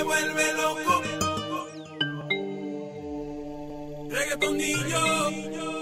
me vuelve loco. Reggaeton niño.